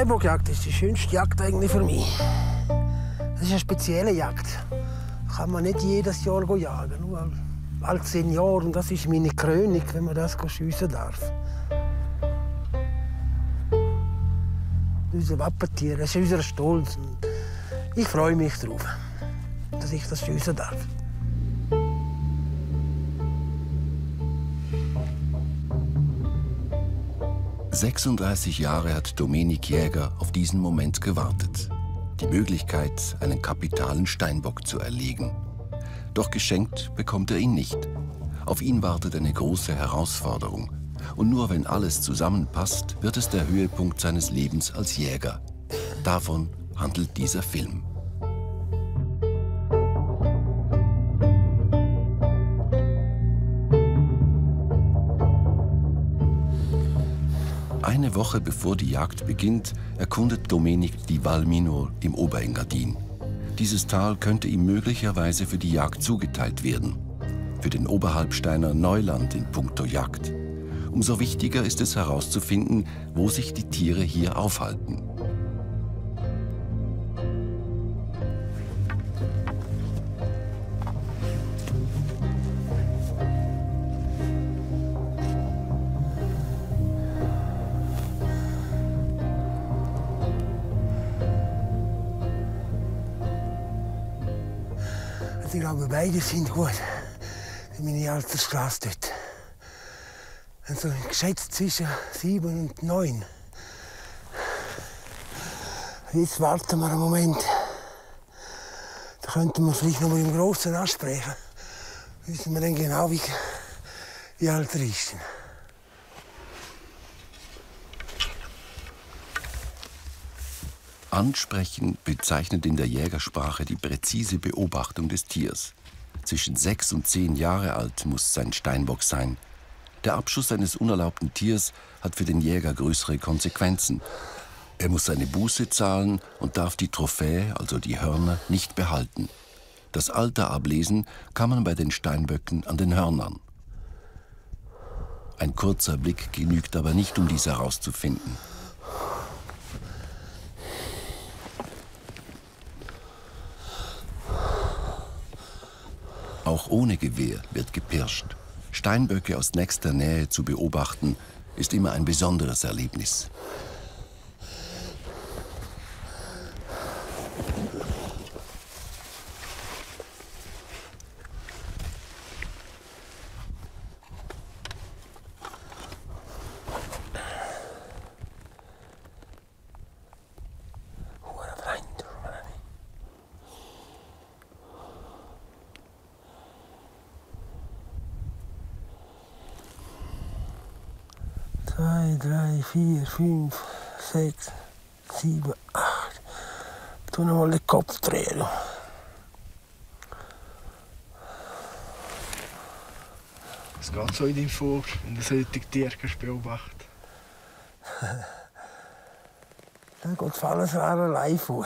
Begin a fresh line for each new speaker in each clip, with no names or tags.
Steinbockjagd ist die schönste Jagd eigentlich für mich. Das ist eine spezielle Jagd. Kann man nicht jedes Jahr jagen, nur alle zehn Jahre. Und das ist meine Krönung, wenn man das schiessen darf. Unser Wappentier, das ist unser Stolz. Und ich freue mich darauf, dass ich das schiessen darf.
36 Jahre hat Dominik Jäger auf diesen Moment gewartet. Die Möglichkeit, einen kapitalen Steinbock zu erlegen. Doch geschenkt bekommt er ihn nicht. Auf ihn wartet eine große Herausforderung. Und nur wenn alles zusammenpasst, wird es der Höhepunkt seines Lebens als Jäger. Davon handelt dieser Film. Eine Woche bevor die Jagd beginnt, erkundet Dominik die Val Minor im Oberengadin. Dieses Tal könnte ihm möglicherweise für die Jagd zugeteilt werden. Für den Oberhalbsteiner Neuland in puncto Jagd. Umso wichtiger ist es herauszufinden, wo sich die Tiere hier aufhalten.
Ich glaube, beide sind gut. Meine Altersklasse dort. Also geschätzt zwischen sieben und neun. Jetzt warten wir einen Moment. Da könnten wir vielleicht noch mal im Großen ansprechen. Wissen wir dann genau, wie, wie alt er ist.
Ansprechen bezeichnet in der Jägersprache die präzise Beobachtung des Tiers. Zwischen sechs und zehn Jahre alt muss sein Steinbock sein. Der Abschuss eines unerlaubten Tiers hat für den Jäger größere Konsequenzen. Er muss seine Buße zahlen und darf die Trophäe, also die Hörner, nicht behalten. Das Alter ablesen kann man bei den Steinböcken an den Hörnern. Ein kurzer Blick genügt aber nicht, um dies herauszufinden. Auch ohne Gewehr wird gepirscht. Steinböcke aus nächster Nähe zu beobachten, ist immer ein besonderes Erlebnis.
Zwei, drei, vier, fünf, sechs, sieben, acht. Tu noch mal den Kopf drehen.
Es geht so in deinem vor, wenn du solche Tiere beobachten
Dann geht es alles allein vor.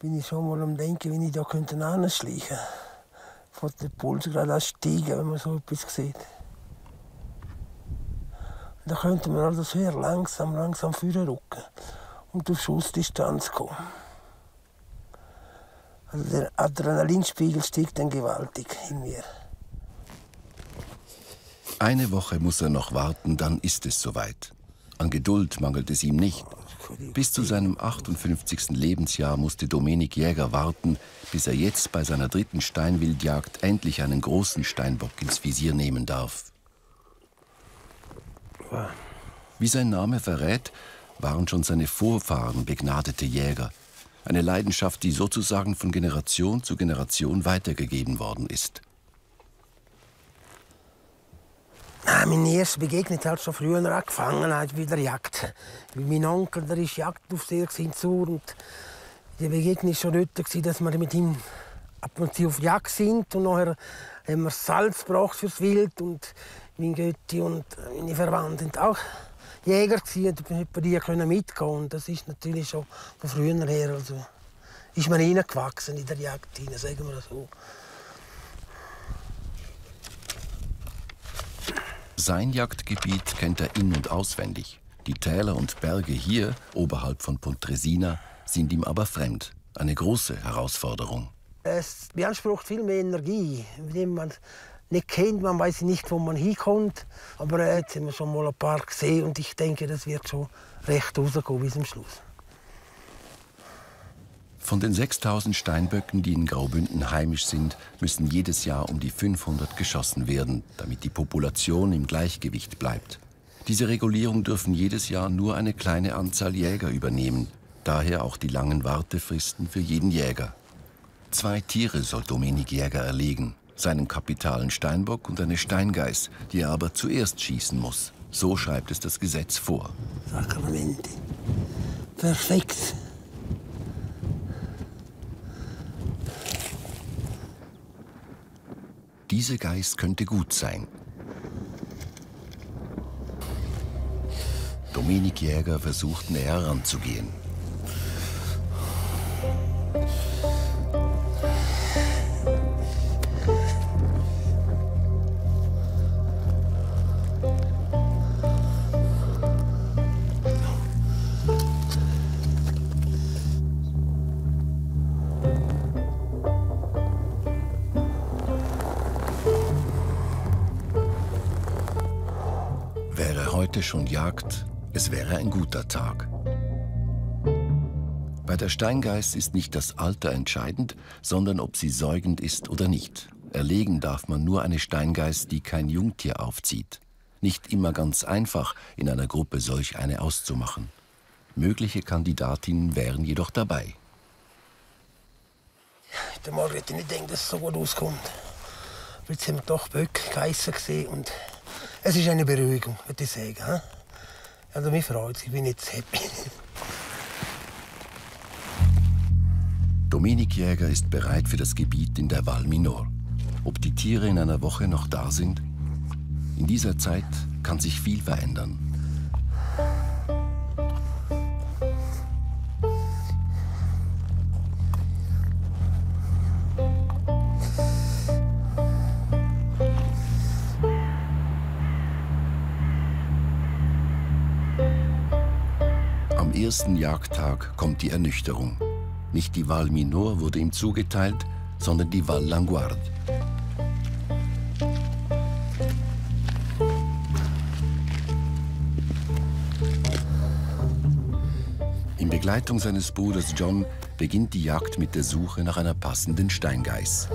Bin ich schon mal am Denken, wie ich da könnte anschleichen könnte. Von der Puls gerade ansteigen, wenn man so etwas sieht. Da könnte man also sehr langsam, langsam rücken und auf Schussdistanz kommen. Also der Adrenalinspiegel steigt dann gewaltig in mir.
Eine Woche muss er noch warten, dann ist es soweit. An Geduld mangelt es ihm nicht. Bis zu seinem 58. Lebensjahr musste Dominik Jäger warten, bis er jetzt bei seiner dritten Steinwildjagd endlich einen großen Steinbock ins Visier nehmen darf. Wie sein Name verrät, waren schon seine Vorfahren begnadete Jäger. Eine Leidenschaft, die sozusagen von Generation zu Generation weitergegeben worden ist.
Ja, meine erste Begegnung hat schon früher angefangen hat bei der Jagd. Mein Onkel der ist Jagdaufseher in Zur und die Begegnung war schon dort, dass wir mit ihm ab und zu auf Jagd sind und nachher haben wir Salz gebracht fürs Wild und mein Götti und meine Verwandten sind auch Jäger gewesen, und bei können mitgehen und das ist natürlich schon von früher her also ist man reingewachsen in der Jagd rein, sagen wir so.
Sein Jagdgebiet kennt er in- und auswendig. Die Die Täler und Berge hier, oberhalb von Pontresina, sind ihm aber fremd. Eine große Herausforderung.
Es beansprucht viel mehr Energie, indem man nicht kennt, man weiß nicht, wo man hinkommt. Aber jetzt haben wir schon mal ein paar gesehen und ich denke, das wird schon recht rauskommen bis zum Schluss.
Von den 6000 Steinböcken, die in Graubünden heimisch sind, müssen jedes Jahr um die 500 geschossen werden, damit die Population im Gleichgewicht bleibt. Diese Regulierung dürfen jedes Jahr nur eine kleine Anzahl Jäger übernehmen, daher auch die langen Wartefristen für jeden Jäger. Zwei Tiere soll Dominik Jäger erlegen, seinen kapitalen Steinbock und eine Steingeiß, die er aber zuerst schießen muss. So schreibt es das Gesetz vor.
Sakramente. Perfekt.
Diese Geiß könnte gut sein. Dominik Jäger versucht näher ranzugehen. Heute schon Jagd, es wäre ein guter Tag. Bei der Steingeiß ist nicht das Alter entscheidend, sondern ob sie säugend ist oder nicht. Erlegen darf man nur eine Steingeiß, die kein Jungtier aufzieht. Nicht immer ganz einfach, in einer Gruppe solch eine auszumachen. Mögliche Kandidatinnen wären jedoch dabei.
Der ich nicht gedacht, dass es so gut auskommt. Aber haben doch Böcke, Geissen gesehen und es ist eine Beruhigung, würde ich sagen. hm? Also mich freut es, ich bin jetzt happy.
Dominik Jäger ist bereit für das Gebiet in der Val Minor. Ob die Tiere in einer Woche noch da sind? In dieser Zeit kann sich viel verändern. Ersten Jagdtag kommt die Ernüchterung. Nicht die Val Minor wurde ihm zugeteilt, sondern die Val Languard. In Begleitung seines Bruders John beginnt die Jagd mit der Suche nach einer passenden Steingeiß.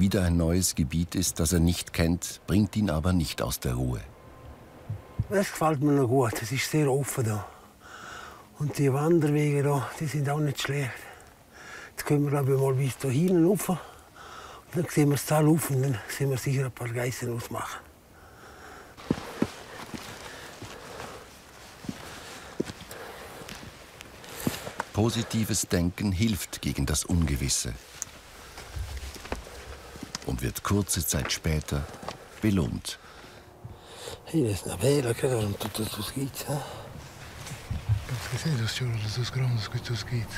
Wieder ein neues Gebiet ist, das er nicht kennt, bringt ihn aber nicht aus der Ruhe.
Es gefällt mir noch gut, es ist sehr offen da. Und die Wanderwege da, die sind auch nicht schlecht. Jetzt können wir glaube ich, mal bis da hinten rauf. Und dann sehen wir das Tal auf und dann sehen wir sicher ein paar Geissen ausmachen.
Positives Denken hilft gegen das Ungewisse und wird kurze Zeit später belohnt.
Hier ist eine Bella, che non tutto su schizza.
Parce que c'est dos choros, dos grandes que tu skits.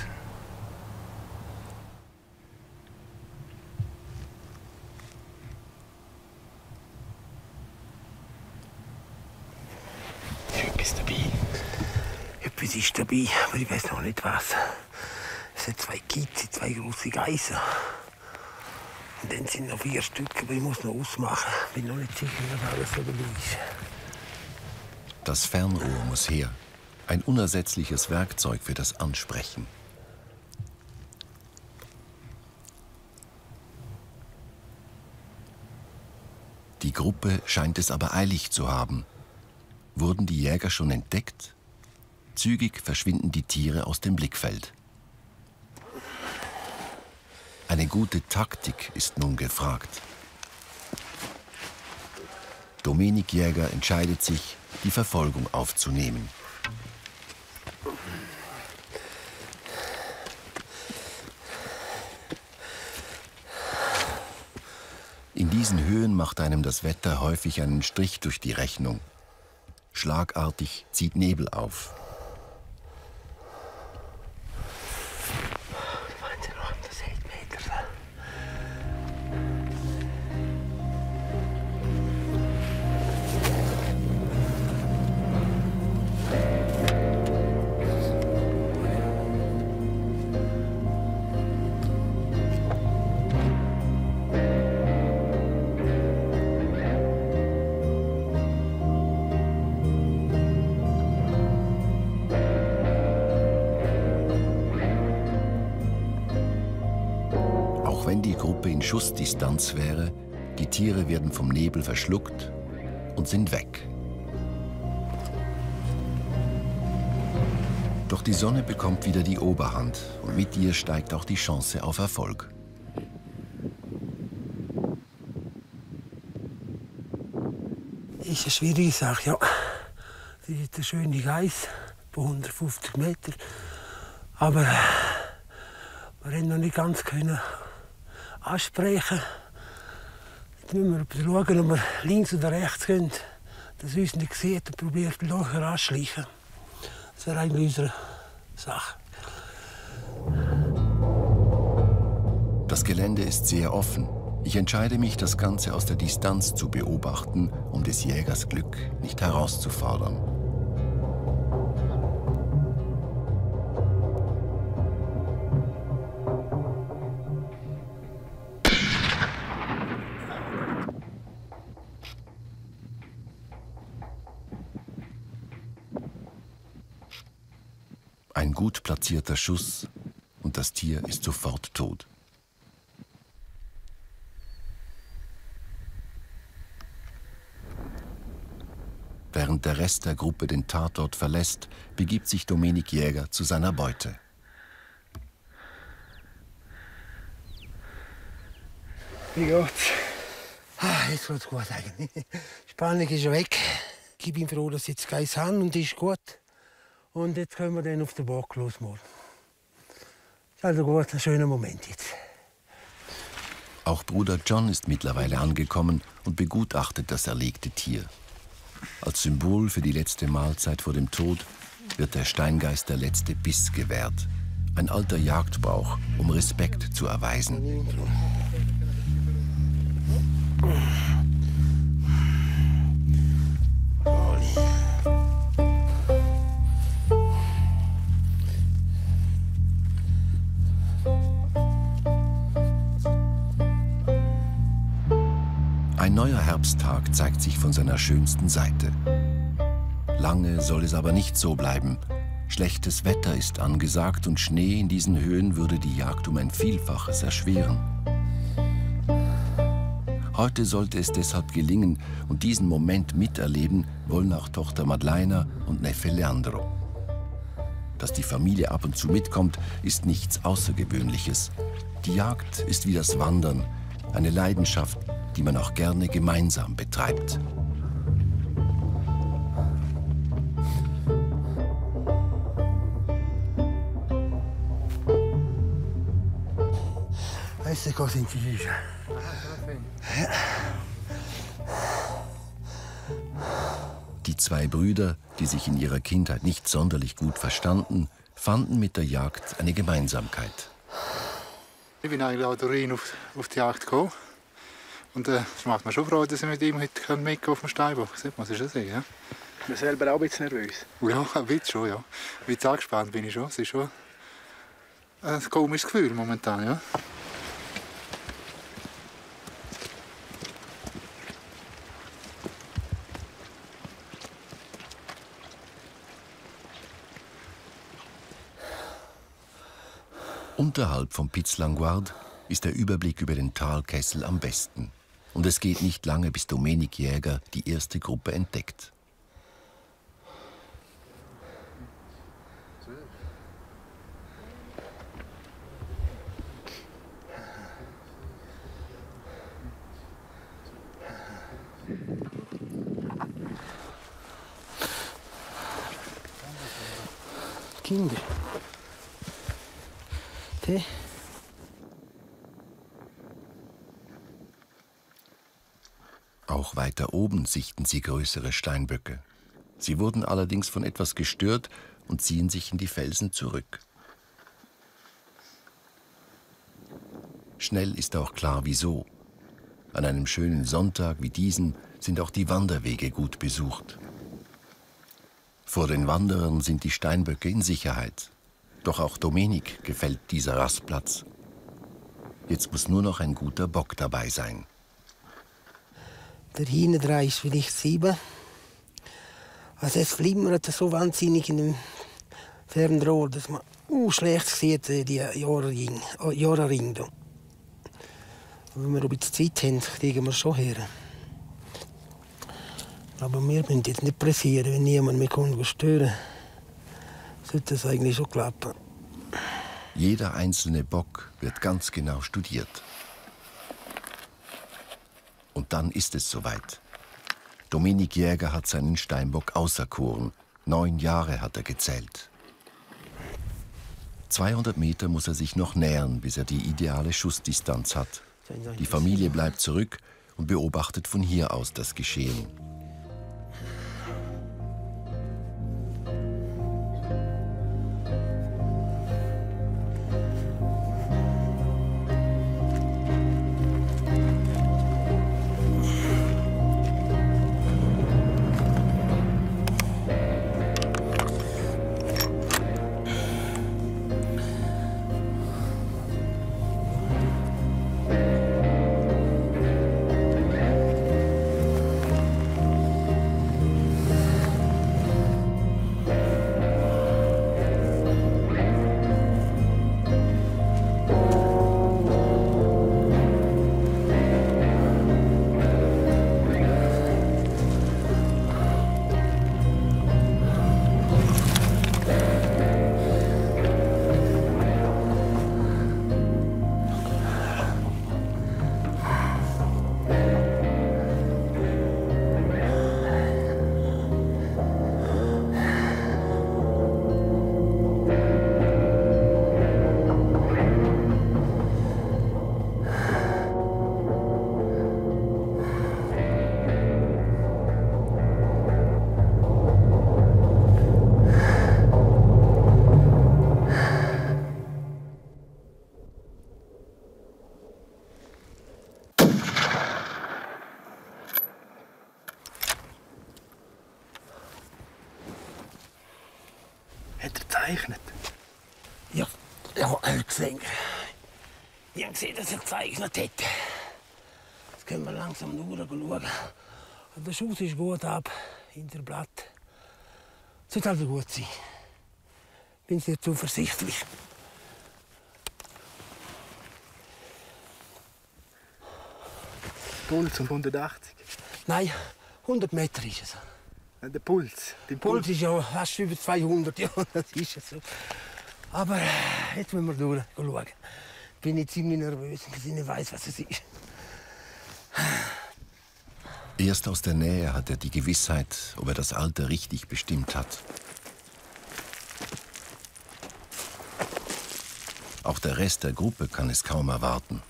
Ist etwas dabei?
Etwas ist dabei, aber ich weiß noch nicht was. Es sind zwei Kitze, zwei große Geissen. Und dann sind noch vier Stück, aber ich muss noch ausmachen. Bin noch nicht sicher, dass alles so dabei ist.
Das Fernrohr muss her. Ein unersetzliches Werkzeug für das Ansprechen. Die Gruppe scheint es aber eilig zu haben. Wurden die Jäger schon entdeckt? Zügig verschwinden die Tiere aus dem Blickfeld. Eine gute Taktik ist nun gefragt. Dominik Jäger entscheidet sich, die Verfolgung aufzunehmen. In diesen Höhen macht einem das Wetter häufig einen Strich durch die Rechnung. Schlagartig zieht Nebel auf. Schussdistanz wäre, die Tiere werden vom Nebel verschluckt und sind weg. Doch die Sonne bekommt wieder die Oberhand und mit ihr steigt auch die Chance auf Erfolg.
Ist eine schwierige Sache, ja. Das ist der schöne Geiss, bei 150 Meter. Aber wir haben noch nicht ganz können ansprechen. Jetzt müssen wir schauen, ob wir links oder rechts gehen, dass uns nicht sieht und probiert die Löcher anzuschleichen. Das wäre eigentlich unsere Sache.
Das Gelände ist sehr offen. Ich entscheide mich, das Ganze aus der Distanz zu beobachten, um des Jägers Glück nicht herauszufordern. Platzierter Schuss und das Tier ist sofort tot. Während der Rest der Gruppe den Tatort verlässt, begibt sich Dominik Jäger zu seiner Beute.
Wie geht's? Ah, jetzt geht's gut eigentlich. Spannung ist weg. Ich bin froh, dass jetzt Geiss habe und ist gut. Und jetzt können wir dann auf den Bock los morgen. Ist also gut, ein schöner Moment jetzt.
Auch Bruder John ist mittlerweile angekommen und begutachtet das erlegte Tier. Als Symbol für die letzte Mahlzeit vor dem Tod wird der Steingeist der letzte Biss gewährt. Ein alter Jagdbrauch, um Respekt zu erweisen. Herbsttag zeigt sich von seiner schönsten Seite. Lange soll es aber nicht so bleiben. Schlechtes Wetter ist angesagt und Schnee in diesen Höhen würde die Jagd um ein Vielfaches erschweren. Heute sollte es deshalb gelingen und diesen Moment miterleben wollen auch Tochter Madleina und Neffe Leandro. Dass die Familie ab und zu mitkommt, ist nichts Außergewöhnliches. Die Jagd ist wie das Wandern, eine Leidenschaft, die man auch gerne gemeinsam betreibt.
Queste cose incisive.
Die zwei Brüder, die sich in ihrer Kindheit nicht sonderlich gut verstanden, fanden mit der Jagd eine Gemeinsamkeit.
Ich bin eigentlich auch durch auf, auf die Jagd gekommen. Und äh, es macht mir schon Freude, dass ich mit ihm heute mitgehen auf dem Steinbock. Sieht man, das ist ja ja.
Ich bin selber auch ein bisschen nervös.
Ja, ein bisschen schon, ja. Ein bisschen angespannt bin ich schon. Es ist schon ein komisches Gefühl momentan, ja.
Unterhalb vom Piz Languard ist der Überblick über den Talkessel am besten. Und es geht nicht lange, bis Domenik Jäger die erste Gruppe entdeckt.
Kinder. Die
Auch weiter oben sichten sie größere Steinböcke. Sie wurden allerdings von etwas gestört und ziehen sich in die Felsen zurück. Schnell ist auch klar, wieso. An einem schönen Sonntag wie diesen sind auch die Wanderwege gut besucht. Vor den Wanderern sind die Steinböcke in Sicherheit. Doch auch Dominik gefällt dieser Rastplatz. Jetzt muss nur noch ein guter Bock dabei sein.
Der Hinderdrei ist vielleicht sieben. Also es flimmert so wahnsinnig in dem Fernrohr, dass man uh, schlecht sieht, äh, die Jahrring. Jahrring da. Wenn wir ein bisschen Zeit haben, kriegen wir schon her. Aber wir müssen jetzt nicht pressieren, wenn niemand mehr stören sollte das eigentlich schon klappen.
Jeder einzelne Bock wird ganz genau studiert. Und dann ist es soweit. Dominik Jäger hat seinen Steinbock auserkoren. Neun Jahre hat er gezählt. 200 Meter muss er sich noch nähern, bis er die ideale Schussdistanz hat. Die Familie bleibt zurück und beobachtet von hier aus das Geschehen.
Gezeichnet?
Ja, ja, er hat gesehen. Ich habe gesehen, dass er gezeichnet hat. Jetzt können wir langsam schauen. Der Schuss ist gut ab, hinter dem Blatt. Wird also gut sein. Bin sehr zuversichtlich.
Puls um 180.
Nein, 100 Meter ist es.
Der Puls.
Der Puls ist ja fast über 200, ja, das ist so. Aber jetzt müssen wir durch schauen. Ich bin jetzt ziemlich nervös, weil ich nicht weiß, was es ist.
Erst aus der Nähe hat er die Gewissheit, ob er das Alter richtig bestimmt hat. Auch der Rest der Gruppe kann es kaum erwarten.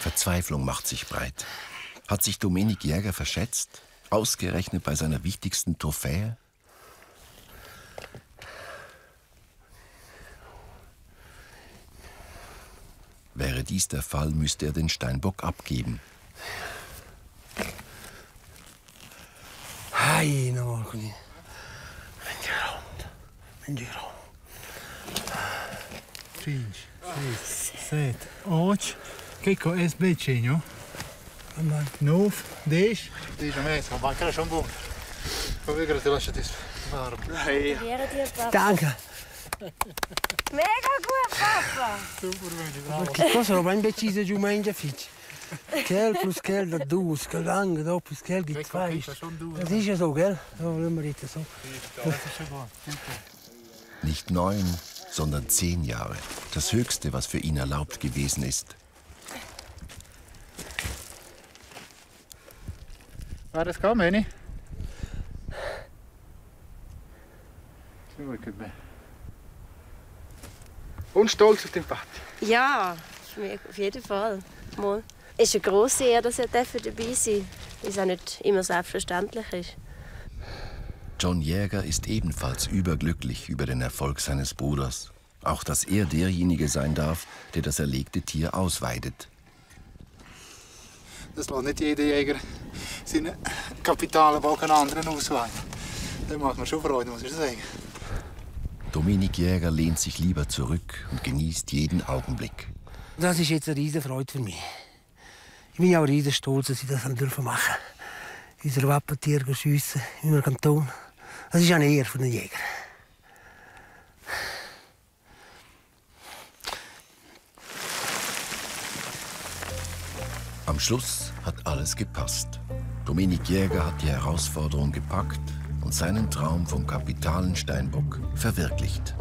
Verzweiflung macht sich breit. Hat sich Dominik Jäger verschätzt? Ausgerechnet bei seiner wichtigsten Trophäe? Wäre dies der Fall, müsste er den Steinbock abgeben.
Cinque, sei, sette, otto. Che è sbecegno? Nove, dieci. Dieci mezzo, ma anche la shampoo. Poi che ti lascia warm.
Hey,
Gratuliere dir, Papa.
Danke.
Mega gut, Papa.
Super, Meni, bravo.
Che cosa non ben deciso giù mangia fici. Geld plus Geld hat du, Geld lange, da plus Geld gibt zwei.
Das
ist ja so, gell? Ja, wollen wir jetzt so.
Super.
Nicht neun, sondern zehn Jahre. Das Höchste, was für ihn erlaubt gewesen ist.
War das gekommen, Meni? Gut, gut.
Und stolz auf den Vati.
Ja, auf jeden Fall. Mal. Es ist eine grosse Ehre, dass er dabei sein darf, weil es auch nicht immer selbstverständlich ist.
John Jäger ist ebenfalls überglücklich über den Erfolg seines Bruders. Auch dass er derjenige sein darf, der das erlegte Tier ausweidet.
Das lässt nicht jeder Jäger seine Kapitalbogen anderen ausweihen. Das macht mir schon Freude, muss ich sagen.
Dominik Jäger lehnt sich lieber zurück und genießt jeden Augenblick.
Das ist jetzt eine riesige Freude für mich. Ich bin ja auch riesig stolz, dass ich das haben dürfen machen. Unser Wappentier schiessen in unserem Kanton. Das ist eine Ehre für einen Jäger.
Am Schluss hat alles gepasst. Dominik Jäger hat die Herausforderung gepackt und seinen Traum vom kapitalen Steinbock verwirklicht.